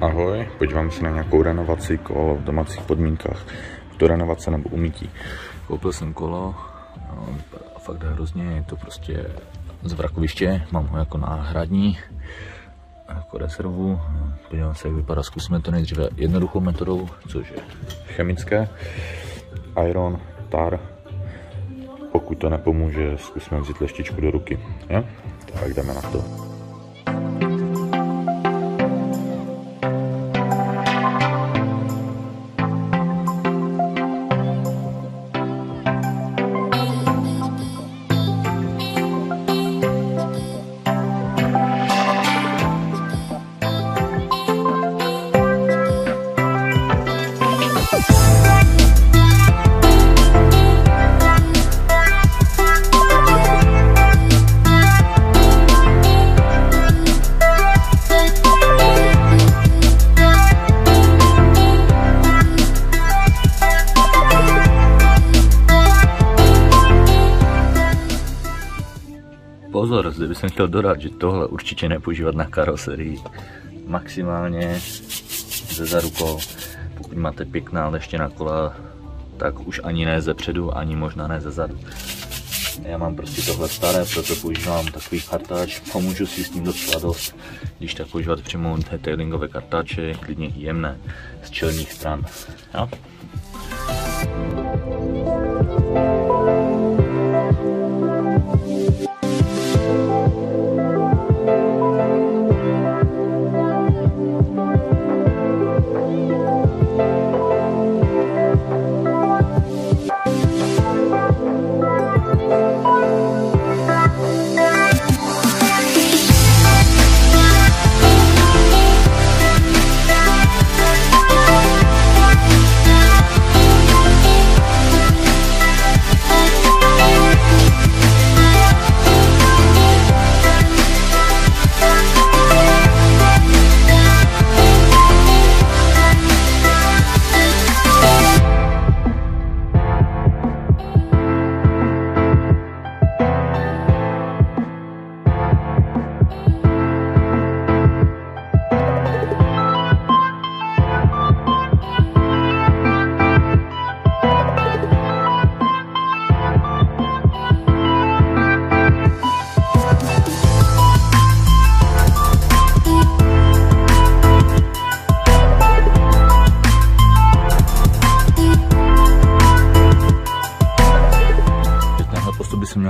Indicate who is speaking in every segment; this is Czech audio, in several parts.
Speaker 1: Ahoj, podívám se na nějakou renovaci kol v domácích podmínkách. To renovace nebo umítí. Koupil jsem kolo, no, vypadá fakt hrozně, je to prostě z vrakoviště, mám ho jako náhradní, jako rezervu. Podívám se, jak vypadá, zkusíme to nejdříve jednoduchou metodou, což je chemické. Iron, tar, pokud to nepomůže, zkusíme vzít leštičku do ruky. Jo? Tak jdeme na to. Pozor, zde bych chtěl dodat, že tohle určitě nepoužívat na karoserii. Maximálně ze zarukou, pokud máte pěkná leštěná kola, tak už ani ne ze předu, ani možná ne ze zadu. Já mám prostě tohle staré, proto používám takový kartáč, pomůžu si s tím docela dost, když tak používat přímo detailingové kartáče, klidně jemné, z čelních stran. Jo? se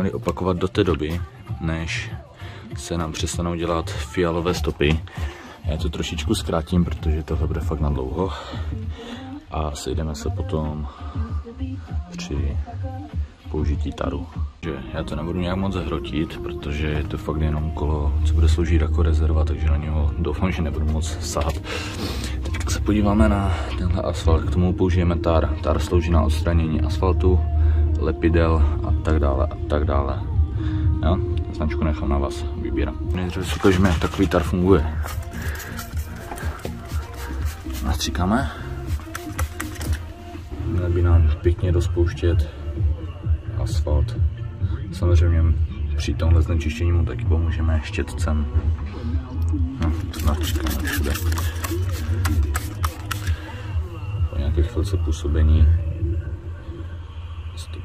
Speaker 1: měli opakovat do té doby, než se nám přestanou dělat fialové stopy. Já to trošičku zkrátím, protože tohle bude fakt na dlouho. A sejdeme se potom při použití taru. Že já to nebudu nějak moc zahrotit, protože je to fakt jenom kolo, co bude sloužit jako rezerva, takže na něho doufám, že nebudu moc sát. Teď se podíváme na tenhle asfalt, k tomu použijeme tar. Tar slouží na odstranění asfaltu, lepidel a tak dále a tak dále. Jo? Značku nechám na vás vybírat. Nejdříve si ukážeme, jak takový tar funguje. Nastříkáme. Měl by nám pěkně rozpouštět asfalt. Samozřejmě při tomhle znečištění mu taky pomůžeme štětcem. No, to nastříkáme všude. Po nějaké chvilce působení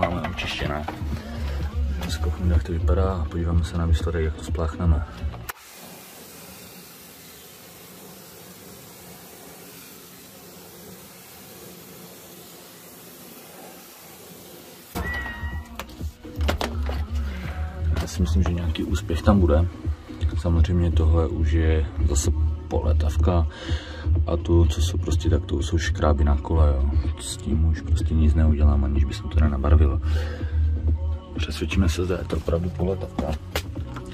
Speaker 1: pěkně roztýká. Jo? jak to vypadá a podíváme se na výsledek, jak to spláchneme. Já si myslím, že nějaký úspěch tam bude. Samozřejmě tohle už je zase poletavka a tu, co jsou prostě tak, to jsou škráby na kole, jo. S tím už prostě nic neudělám, aniž bych to nenabarvil. Přesvědčíme se, že je to opravdu poletavka.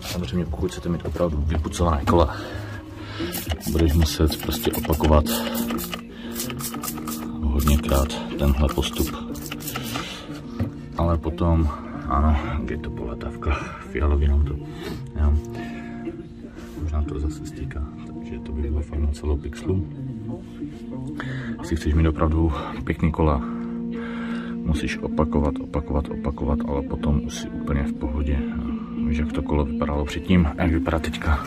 Speaker 1: Samozřejmě pokud chcete mít opravdu vypucované kola, budeš muset prostě opakovat hodněkrát tenhle postup. Ale potom, ano, je to poletavka, fialový auto. Jo. Možná to zase stíká, takže to by bylo fakt na celou pixelu. Jestli chceš mít opravdu pěkný kola, musíš opakovat, opakovat, opakovat, ale potom už si úplně v pohodě. Víš, jak to kolo vypadalo předtím a jak vypadá teďka.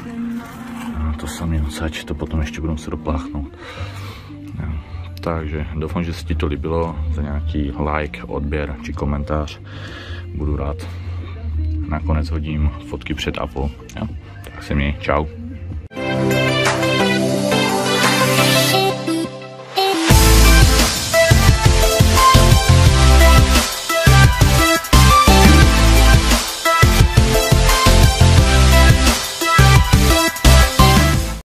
Speaker 1: To samý odsaď, to potom ještě budu se dopláchnout. Takže doufám, že se ti to líbilo, za nějaký like, odběr či komentář. Budu rád. Nakonec hodím fotky před Apple. Ja? Tak se měj, čau.